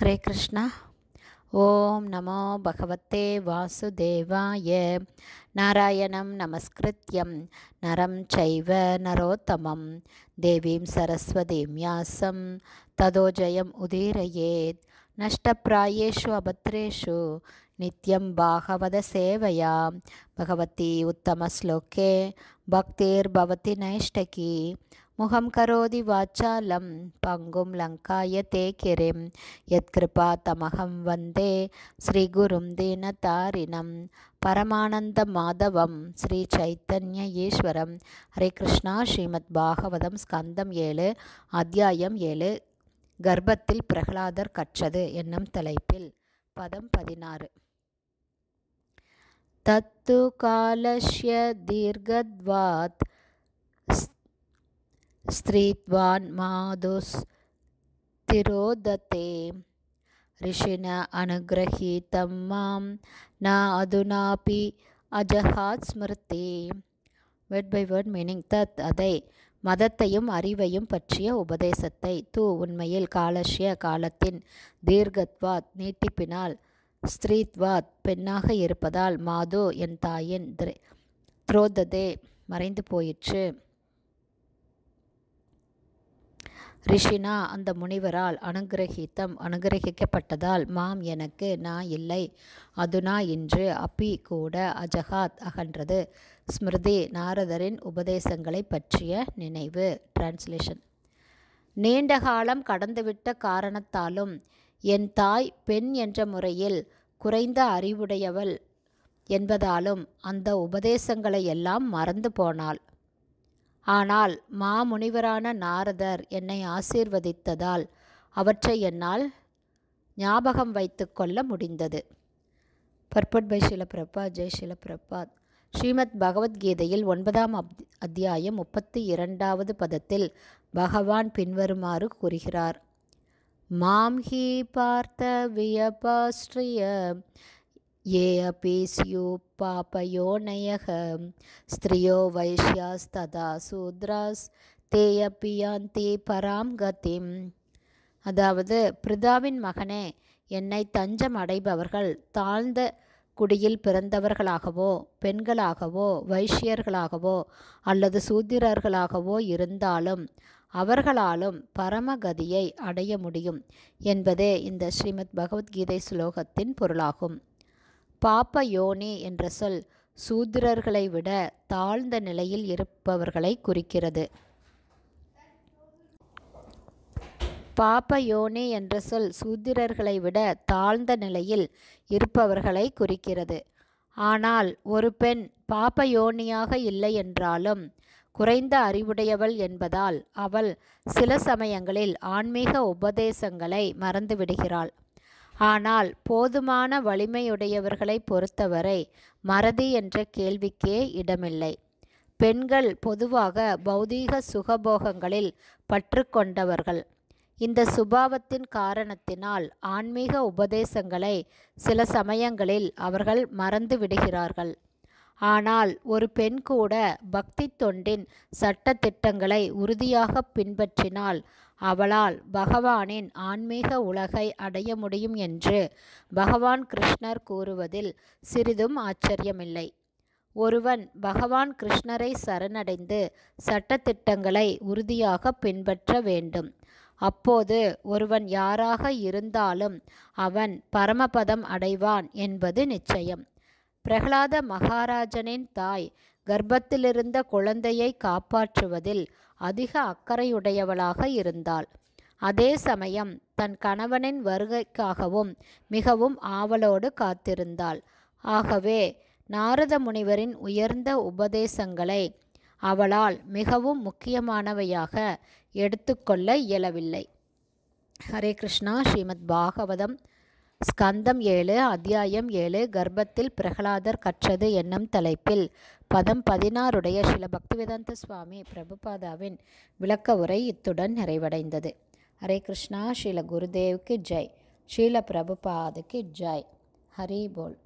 ஹரே கிருஷ்ணா. ஓம் நமோ பகவத்தே வாசுதேவாய. நாராயணம் நமஸ்கிருத்யம். நரம் சைவ நரோத்தமம். தேவீம் சரஸ்வதீம் யாசம். ததோஜயம் உதீரயேத். நஷ்டப்பிராயேஷு அபத்ரேஷு. நித்யம் பாகவத சேவையா பகவதி உத்தமஸ்லோகே பக்திர்பவதி நைஷ்டகி. முகம் கரோதி வாச்சாலம் பங்கும் லங்காய தே கிரிம் யத்கிருபா தமகம் வந்தே ஸ்ரீகுரும் தீனதாரிணம் பரமானந்த மாதவம் ஸ்ரீ சைத்தன்ய ஈஸ்வரம். ஹரே கிருஷ்ணா ஸ்ரீமத் பாகவதம் ஸ்கந்தம் ஏழு அத்தியாயம் ஏழு. கர்ப்பத்தில் பிரகலாதர் கற்றது என்னும் தலைப்பில். பதம் பதினாறு. தத்து காலஷ்ய தீர்கத்வாத் स्त्रीत्वान् माधुस् तिरोदते ऋषिण अनुगृहीतं मां न अधुनापि அஜஹாத் ஸ்மிருதி வேர்ட் பை வேர்ட் மீனிங் தத் அதை மதத்தையும் அறிவையும் பற்றிய உபதேசத்தை தூ உண்மையில் காலஷ்ய காலத்தின் தீர்கத்வாத் நீட்டிப்பினால் ஸ்திரீத்வாத் பெண்ணாக இருப்பதால் மாது என் தாயின் துரோததே மறைந்து போயிற்று ரிஷினா அந்த முனிவரால் அனுகிரகித்தம் அனுகிரகிக்கப்பட்டதால் மாம் எனக்கு நான் இல்லை. அதுனா இன்று அப்பி கூட அஜகாத் அகன்றது. ஸ்மிருதி நாரதரின் உபதேசங்களை பற்றிய நினைவு. டிரான்ஸ்லேஷன் நீண்ட காலம் கடந்துவிட்ட காரணத்தாலும் என் தாய் பெண் என்ற முறையில் குறைந்த அறிவுடையவள் என்பதாலும் அந்த உபதேசங்களை எல்லாம் மறந்து போனாள். ஆனால் மாமுனிவரான நாரதர் என்னை ஆசீர்வதித்ததால் அவற்றை என்னால் ஞாபகம் வைத்து கொள்ள முடிந்தது. பர்பட் பை ஷிலப்பிரபா ஜெய் ஷிலப்பிரபாத் ஸ்ரீமத் பகவத்கீதையில் ஒன்பதாம் அப் அத்தியாயம் முப்பத்தி இரண்டாவது பதத்தில் பகவான் பின்வருமாறு கூறுகிறார். மாம் ஹி பார்த்த வியபாஸ்ட்ரிய ये अपि स्युः पापयोनयः स्त्रियो वैश्यास्तथा शूद्रास् ते अपि यान्ति பராம் கதிம் அதாவது பிரிதாவின் மகனே என்னை தஞ்சம் அடைபவர்கள் தாழ்ந்த குடியில் பிறந்தவர்களாகவோ பெண்களாகவோ வைஷ்யர்களாகவோ அல்லது சூத்திரர்களாகவோ இருந்தாலும் அவர்களாலும் பரமகதியை அடைய முடியும் என்பதே இந்த ஸ்ரீமத் பகவத்கீதை ஸ்லோகத்தின் பொருளாகும் பாப்ப யோனி என்ற சொல் சூத்திரர்களை விட தாழ்ந்த நிலையில் இருப்பவர்களை குறிக்கிறது. பாப்ப யோனி என்ற சொல் சூத்திரர்களை விட தாழ்ந்த நிலையில் இருப்பவர்களை குறிக்கிறது. ஆனால் ஒரு பெண் பாப்ப யோனியாக இல்லை என்றாலும் குறைந்த அறிவுடையவள் என்பதால் அவள் சில சமயங்களில் ஆன்மீக உபதேசங்களை மறந்துவிடுகிறாள். ஆனால் போதுமான வலிமையுடையவர்களை பொறுத்தவரை மறதி என்ற கேள்விக்கே இடமில்லை. பெண்கள் பொதுவாக பௌதீக சுகபோகங்களில் பற்று கொண்டவர்கள். இந்த சுபாவத்தின் காரணத்தினால் ஆன்மீக உபதேசங்களை சில சமயங்களில் அவர்கள் மறந்து விடுகிறார்கள். ஆனால் ஒரு பெண் கூட பக்தி தொண்டின் சட்ட திட்டங்களை உறுதியாக பின்பற்றினால் அவளால் பகவானின் ஆன்மீக உலகை அடைய முடியும் என்று பகவான் கிருஷ்ணர் கூறுவதில் சிறிதும் ஆச்சரியமில்லை. ஒருவன் பகவான் கிருஷ்ணரை சரணடைந்து சட்டத்திட்டங்களை உறுதியாக பின்பற்ற வேண்டும். அப்போது ஒருவன் யாராக இருந்தாலும் அவன் பரமபதம் அடைவான் என்பது நிச்சயம். பிரகலாத மகாராஜனின் தாய் கர்ப்பத்திலிருந்த குழந்தையை காப்பாற்றுவதில் அதிக அக்கறையுடையவளாக இருந்தாள். அதே சமயம் தன் கணவனின் வருகைக்காகவும் மிகவும் ஆவலோடு காத்திருந்தாள். ஆகவே நாரத முனிவரின் உயர்ந்த உபதேசங்களை அவளால் மிகவும் முக்கியமானவையாக எடுத்துக்கொள்ள இயலவில்லை. ஹரே கிருஷ்ணா ஸ்ரீமத் பாகவதம் ஸ்கந்தம் ஏழு அத்தியாயம் ஏழு கர்ப்பத்தில் பிரகலாதர் கற்றது என்னும் தலைப்பில். பதம் பதினாறுடைய சில பக்திவேதாந்த சுவாமி பிரபுபாதாவின் விளக்க உரை இத்துடன் நிறைவடைந்தது. ஹரே கிருஷ்ணா ஸ்ரீல குருதேவுக்கு ஜெய். ஸ்ரீல பிரபுபாதுக்கு ஜெய். ஹரி போல்.